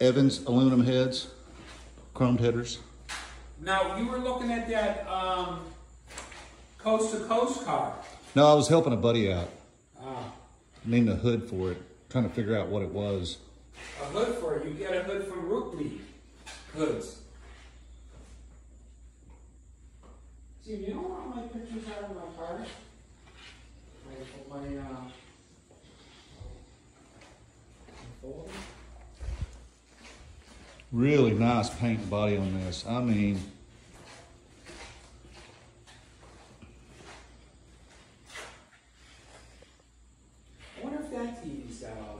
Evans aluminum heads, chromed headers. Now, you were looking at that, um, coast to coast car. No, I was helping a buddy out. Ah, Needing a hood for it, trying to figure out what it was. a hood for it. You get a hood from Rootlieb hoods. Steve, you know where all my pictures are in my car? Really nice paint and body on this. I mean, I wonder if that's even at.